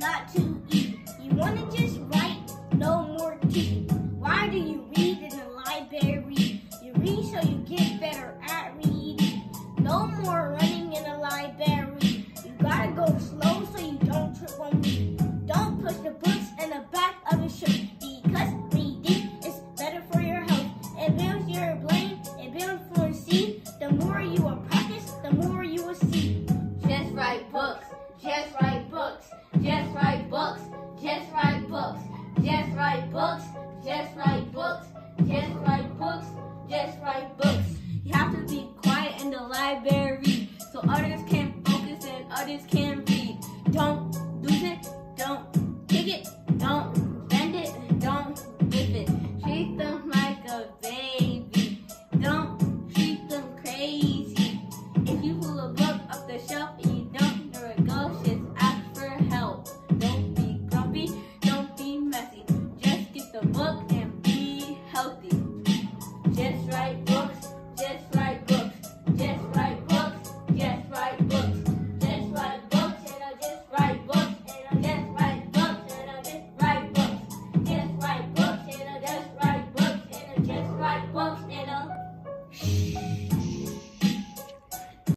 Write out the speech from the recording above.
not to eat. You want to just write no more tea. Why do you read in the library? You read so you get better at reading. No more running in the library. You gotta go slow so you don't trip on me. Write books, just right books, just right books, just right books. You have to be quiet in the library so others can focus and others can read. Don't lose it, don't take it, don't Yes, right.